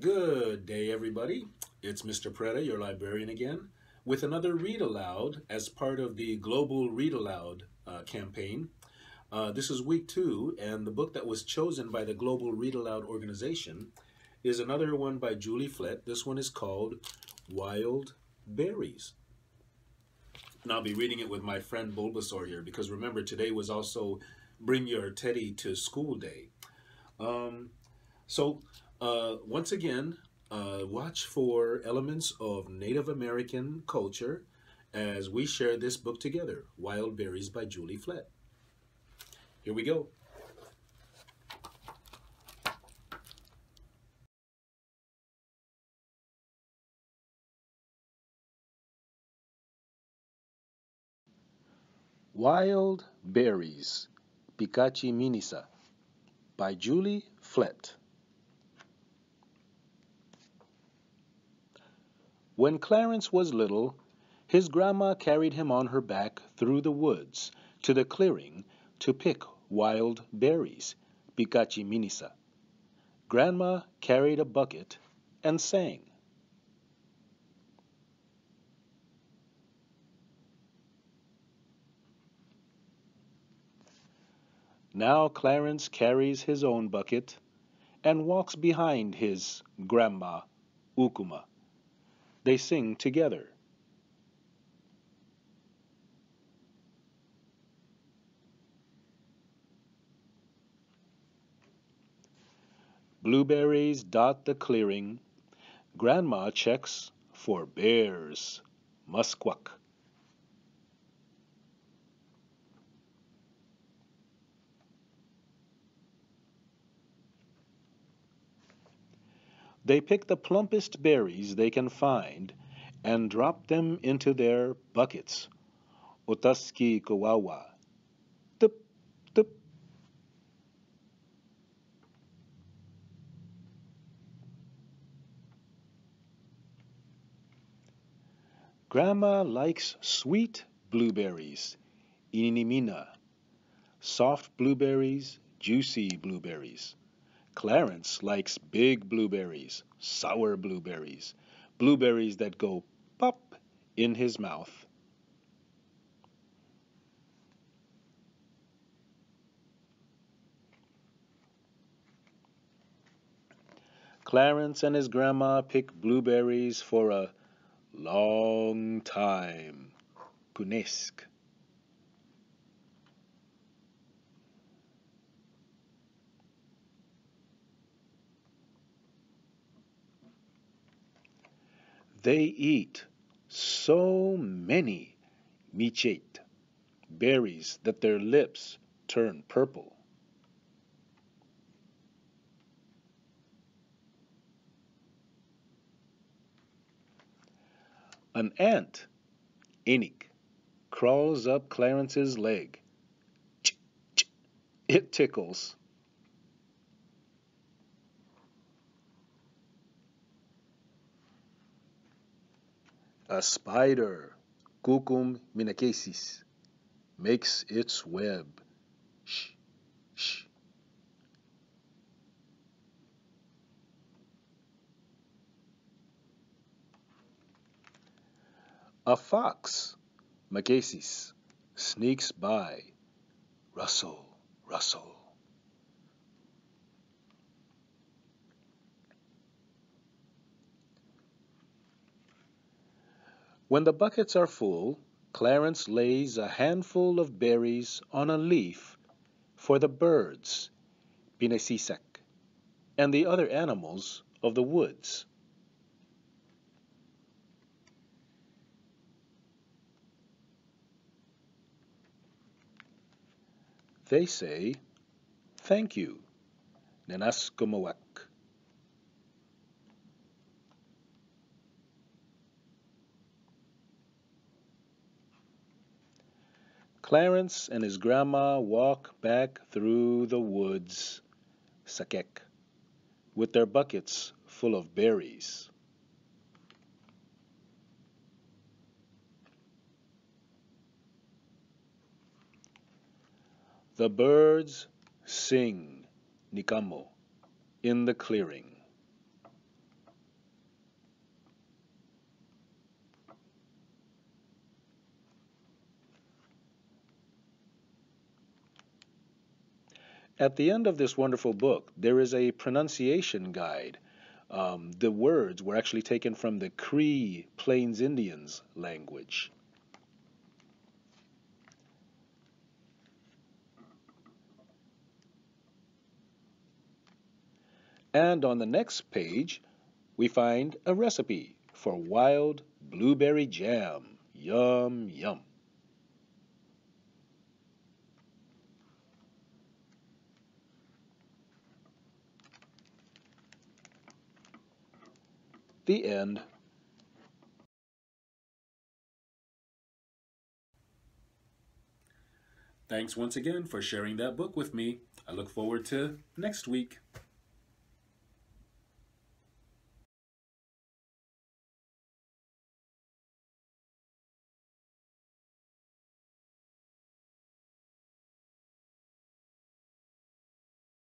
Good day, everybody. It's Mr. Preda, your librarian again, with another read aloud as part of the Global Read Aloud uh, campaign. Uh, this is week two, and the book that was chosen by the Global Read Aloud organization is another one by Julie Flett. This one is called Wild Berries. And I'll be reading it with my friend Bulbasaur here because remember, today was also Bring Your Teddy to School Day. Um, so, uh, once again, uh, watch for elements of Native American culture as we share this book together, Wild Berries by Julie Flett. Here we go. Wild Berries, Pikachi Minisa by Julie Flett. When Clarence was little, his grandma carried him on her back through the woods to the clearing to pick wild berries, Pikachi Minisa. Grandma carried a bucket and sang. Now Clarence carries his own bucket and walks behind his grandma, Ukuma. They sing together. Blueberries dot the clearing. Grandma checks for bears. Musquack. They pick the plumpest berries they can find and drop them into their buckets. Otaski kawawa. Tup, tup. Grandma likes sweet blueberries, inimina, soft blueberries, juicy blueberries. Clarence likes big blueberries, sour blueberries, blueberries that go pop in his mouth. Clarence and his grandma pick blueberries for a long time. Punesk. They eat so many michet berries that their lips turn purple. An ant, Enik, crawls up Clarence's leg. It tickles. A spider, Cucum minaceus, makes its web. Shh, shh. A fox, Macasis, sneaks by. Rustle, rustle. When the buckets are full, Clarence lays a handful of berries on a leaf for the birds, Pinasisak, and the other animals of the woods. They say, Thank you, Nenaskumawak. Clarence and his grandma walk back through the woods, Sakek, with their buckets full of berries. The birds sing Nikamo in the clearing. At the end of this wonderful book, there is a pronunciation guide. Um, the words were actually taken from the Cree Plains Indians language. And on the next page, we find a recipe for wild blueberry jam. Yum, yum. The end. Thanks once again for sharing that book with me. I look forward to next week.